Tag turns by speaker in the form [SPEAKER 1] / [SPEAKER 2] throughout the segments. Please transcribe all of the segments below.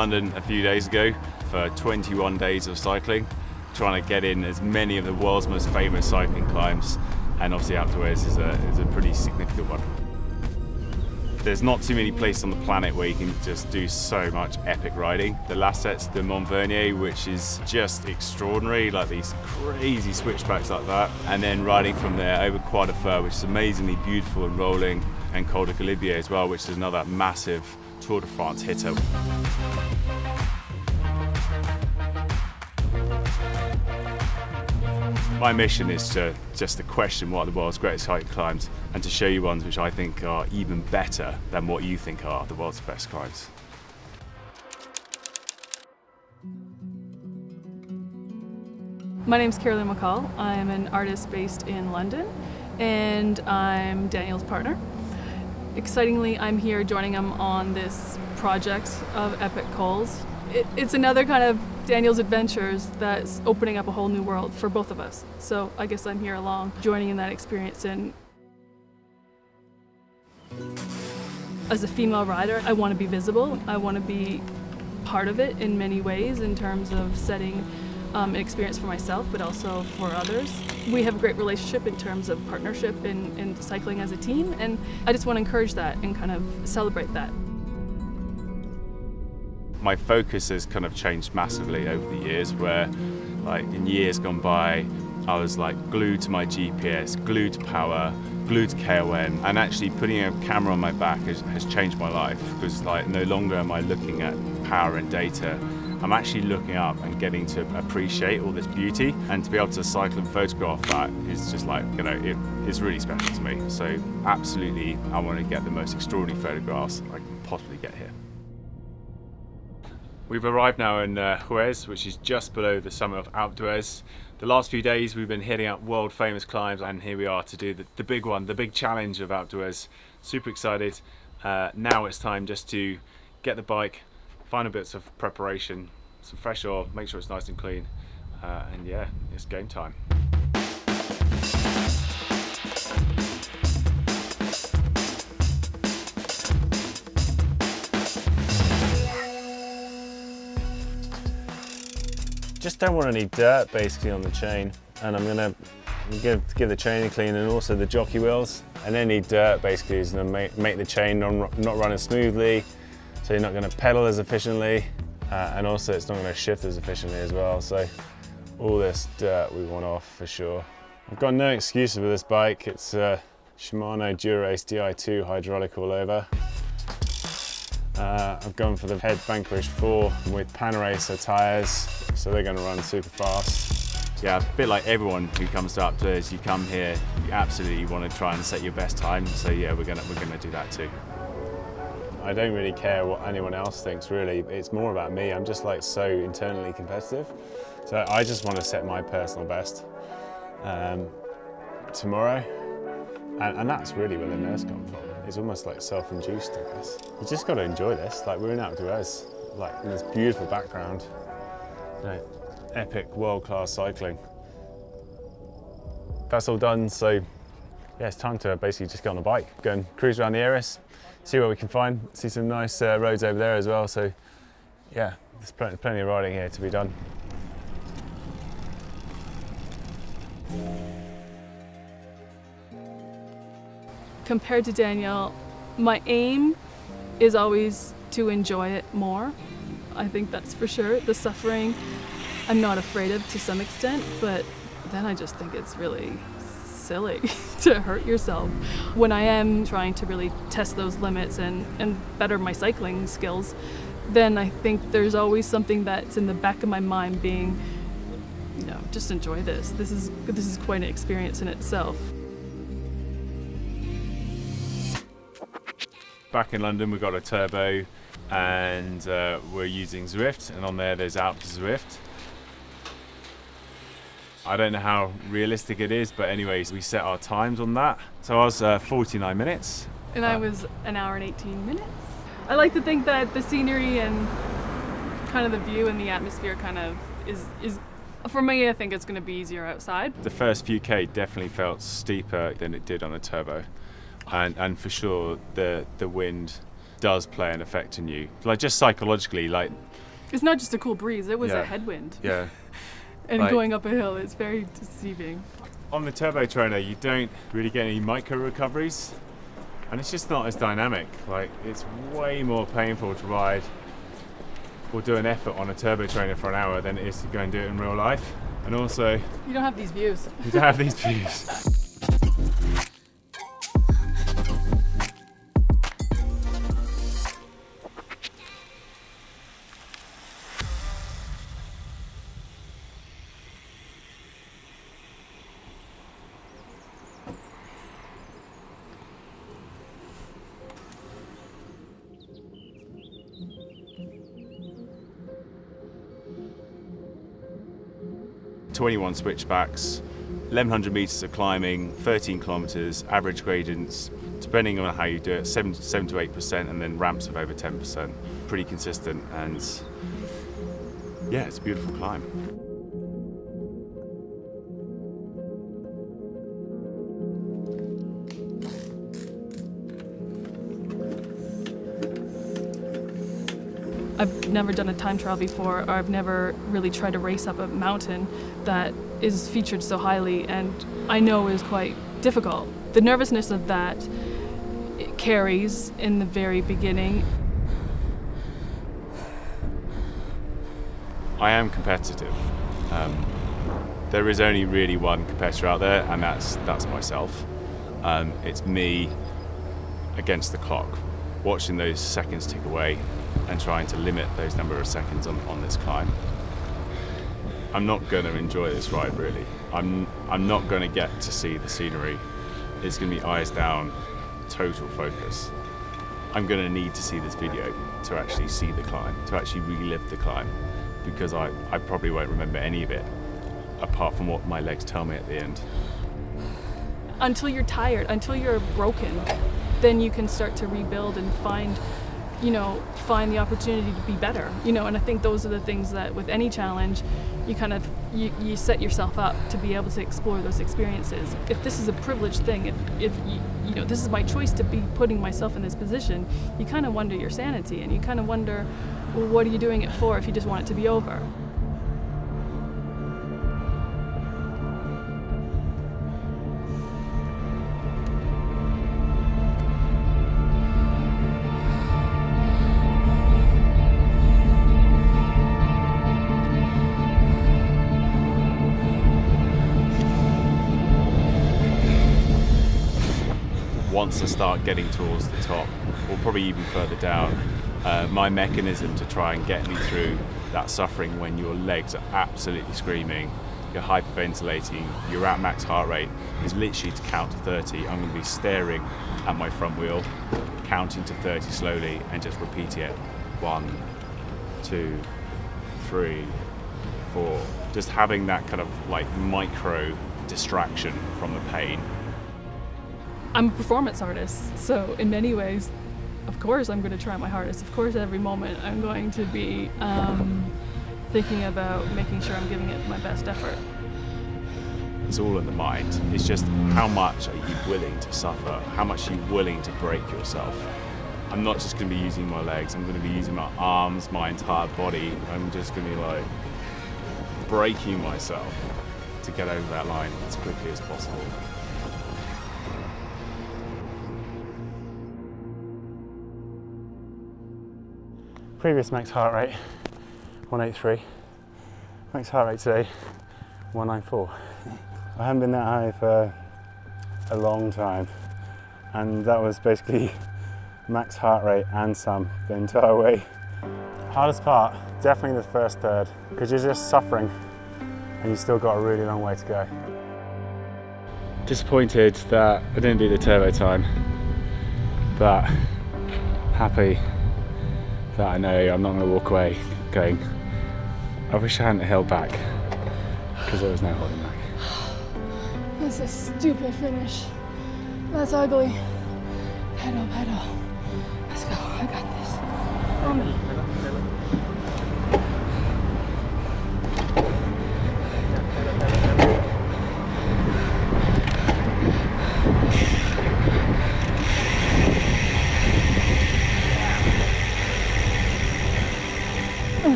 [SPEAKER 1] London a few days ago for 21 days of cycling, trying to get in as many of the world's most famous cycling climbs, and obviously d'Huez is a, is a pretty significant one. There's not too many places on the planet where you can just do so much epic riding. The Lacets de Montvernier, which is just extraordinary, like these crazy switchbacks like that. And then riding from there over Croix de Fer, which is amazingly beautiful and rolling, and Col de Galibier as well, which is another massive Tour de France hitter. My mission is to just to question what are the world's greatest hiking climbs and to show you ones which I think are even better than what you think are the world's best climbs.
[SPEAKER 2] My name is Carali McCall. I'm an artist based in London and I'm Daniel's partner. Excitingly, I'm here joining him on this project of Epic Cols. It, it's another kind of Daniel's adventures that's opening up a whole new world for both of us. So I guess I'm here along, joining in that experience. And as a female rider, I want to be visible. I want to be part of it in many ways in terms of setting um, an experience for myself, but also for others. We have a great relationship in terms of partnership in, in cycling as a team, and I just want to encourage that and kind of celebrate that.
[SPEAKER 1] My focus has kind of changed massively over the years where like in years gone by I was like glued to my GPS, glued to power, glued to KOM and actually putting a camera on my back has, has changed my life because like no longer am I looking at power and data I'm actually looking up and getting to appreciate all this beauty and to be able to cycle and photograph that is just like, you know, it, it's really special to me. So absolutely, I want to get the most extraordinary photographs I can possibly get here. We've arrived now in uh, Huez, which is just below the summit of Alpe. The last few days we've been hitting up world famous climbs and here we are to do the, the big one, the big challenge of Alpe. Super excited. Uh, now it's time just to get the bike, final bits of preparation, some fresh oil, make sure it's nice and clean, uh, and yeah, it's game time.
[SPEAKER 3] Just don't want any dirt basically on the chain, and I'm gonna give, give the chain a clean and also the jockey wheels. And any dirt basically is gonna make, make the chain non, not running smoothly, so you're not going to pedal as efficiently uh, and also it's not going to shift as efficiently as well. So all this dirt we want off for sure. I've got no excuses with this bike. It's a Shimano Dura-Ace Di2 hydraulic all over. Uh, I've gone for the HED Vanquish 4 with Panaracer tyres, so they're going to run super fast.
[SPEAKER 1] Yeah, a bit like everyone who comes to d'Huez, you come here, you absolutely want to try and set your best time. So yeah, we're gonna we're gonna do that too.
[SPEAKER 3] I don't really care what anyone else thinks really, it's more about me. I'm just like so internally competitive. So I just want to set my personal best um, tomorrow. And, and, that's really where the nerves come from. It's almost like self-induced, I guess. You just got to enjoy this. Like we're in d'Huez, like in this beautiful background. You know, epic world-class cycling. That's all done, so yeah, it's time to basically just get on a bike, go and cruise around the areas, see what we can find. See some nice uh, roads over there as well. So yeah, there's plenty, plenty of riding here to be done.
[SPEAKER 2] Compared to Daniel, my aim is always to enjoy it more. I think that's for sure. The suffering, I'm not afraid of to some extent, but then I just think it's really silly to hurt yourself. When I am trying to really test those limits and, and better my cycling skills, then I think there's always something that's in the back of my mind being, you know, just enjoy this. This is this is quite an experience in itself.
[SPEAKER 1] Back in London, we've got a turbo, and uh, we're using Zwift, and on there there's Alpe Zwift. I don't know how realistic it is, but anyways, we set our times on that. So I was uh, 49 minutes.
[SPEAKER 2] And I uh, was an hour and 18 minutes. I like to think that the scenery and kind of the view and the atmosphere kind of is, is for me, I think it's going to be easier outside.
[SPEAKER 1] The first few K definitely felt steeper than it did on a turbo. And, and for sure, the, the wind does play an effect on you. Like just psychologically, like
[SPEAKER 2] It's not just a cool breeze, it was
[SPEAKER 1] Yeah.
[SPEAKER 2] a headwind.
[SPEAKER 1] yeah.
[SPEAKER 2] And
[SPEAKER 1] Like-
[SPEAKER 2] going up a hill, it's very deceiving.
[SPEAKER 1] On the turbo trainer, you don't really get any micro recoveries, and it's just not as dynamic. Like it's way more painful to ride or do an effort on a turbo trainer for an hour than it is to go and do it in real life. And also,
[SPEAKER 2] You don't have these views.
[SPEAKER 1] you don't have these views. 21 switchbacks, 1100 meters of climbing, 13 kilometers, average gradients, depending on how you do it, 7, 7 to 8%, and then ramps of over 10%. Pretty consistent, and yeah, it's a beautiful climb.
[SPEAKER 2] I've never done a time trial before, or I've never really tried to race up a mountain that is featured so highly and I know is quite difficult. The nervousness of that carries in the very beginning.
[SPEAKER 1] I am competitive. Um, there is only really one competitor out there, and that's that's myself. Um, it's me against the clock, watching those seconds tick away and trying to limit those number of seconds on, on this climb. I'm not going to enjoy this ride really. I'm I'm not going to get to see the scenery. It's going to be eyes down, total focus. I'm going to need to see this video to actually see the climb, to actually relive the climb, because I, I probably won't remember any of it apart from what my legs tell me at the end.
[SPEAKER 2] Until you're tired, until you're broken, then you can start to rebuild and find, you know, find the opportunity to be better. You know, and I think those are the things that with any challenge, you kind of you, you set yourself up to be able to explore those experiences. If this is a privileged thing, if, if you, you know this is my choice to be putting myself in this position, you kind of wonder your sanity and you kind of wonder, well, what are you doing it for if you just want it to be over?
[SPEAKER 1] Once I start getting towards the top, or probably even further down, uh, my mechanism to try and get me through that suffering when your legs are absolutely screaming, you're hyperventilating, you're at max heart rate, is literally to count to 30. I'm going to be staring at my front wheel, counting to 30 slowly, and just repeating it. One, two, three, four. Just having that kind of like micro distraction from the pain
[SPEAKER 2] I'm a performance artist, so in many ways, of course, I'm going to try my hardest. Of course, every moment I'm going to be um, thinking about making sure I'm giving it my best effort.
[SPEAKER 1] It's all in the mind. It's just how much are you willing to suffer? How much are you willing to break yourself? I'm not just going to be using my legs, I'm going to be using my arms, my entire body. I'm just going to be like breaking myself to get over that line as quickly as possible.
[SPEAKER 3] Previous max heart rate 183. Max heart rate today 194. I haven't been that high for a long time, and that was basically max heart rate and some the entire way. Hardest part, definitely the first third, because you're just suffering and you've still got a really long way to go. Disappointed that I didn't do the turbo time, but happy that I know I'm not going to walk away going, I wish I hadn't held back, because there was no holding back.
[SPEAKER 2] That's a stupid finish. That's ugly. Pedal, pedal. Let's go. I got this. Oh me.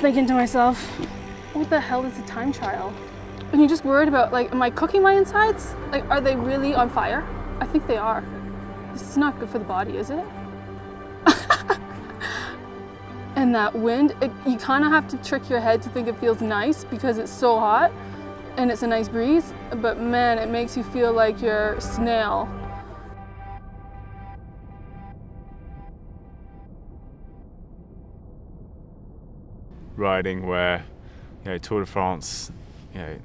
[SPEAKER 2] Thinking to myself, what the hell is a time trial? And you're just worried about like, am I cooking my insides? Like, are they really on fire? I think they are. This is not good for the body, is it? and that wind, it, you kind of have to trick your head to think it feels nice because it's so hot and it's a nice breeze, but man, it makes you feel like you're snail.
[SPEAKER 1] Riding where, you know, Tour de France, you know,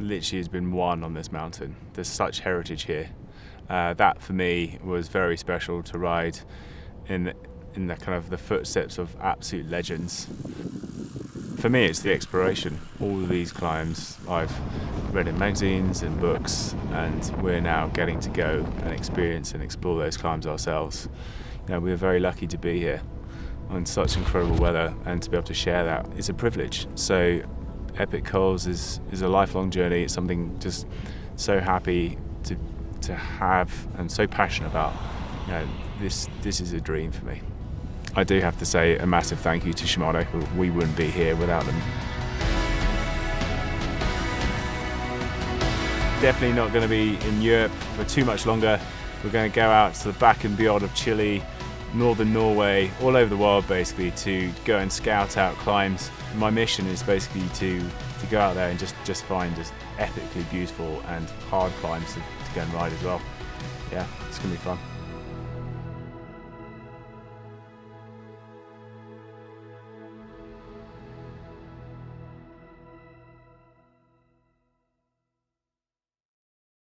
[SPEAKER 1] literally has been won on this mountain. There's such heritage here. Uh, that for me was very special to ride in in the kind of the footsteps of absolute legends. For me, it's the exploration. All of these climbs I've read in magazines and books, and we're now getting to go and experience and explore those climbs ourselves. You know, we're very lucky to be here in such incredible weather and to be able to share that is a privilege. So, Epic Cols is is a lifelong journey. It's something just so happy to to have and so passionate about. You know, this this is a dream for me. I do have to say a massive thank you to Shimano. We wouldn't be here without them. Definitely not going to be in Europe for too much longer. We're going to go out to the back and beyond of Chile, northern Norway, all over the world basically to go and scout out climbs. My mission is basically to, to go out there and just, just find just epically beautiful and hard climbs to, to go and ride as well. Yeah, it's going to be fun.